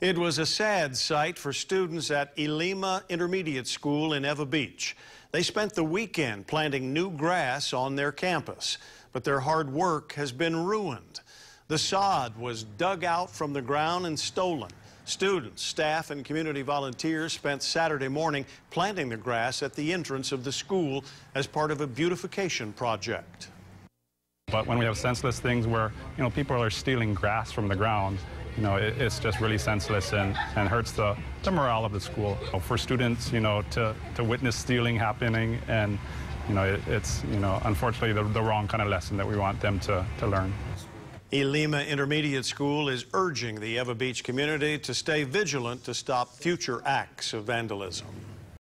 It was a sad sight for students at Ilima Intermediate School in Ewa Beach. They spent the weekend planting new grass on their campus, but their hard work has been ruined. The sod was dug out from the ground and stolen. Students, staff, and community volunteers spent Saturday morning planting the grass at the entrance of the school as part of a beautification project. But when we have senseless things where, you know, people are stealing grass from the ground, you know, it, it's just really senseless and, and hurts the, the morale of the school. For students, you know, to, to witness stealing happening and, you know, it, it's, you know, unfortunately the, the wrong kind of lesson that we want them to, to learn. Ilima Intermediate School is urging the Ewa Beach community to stay vigilant to stop future acts of vandalism.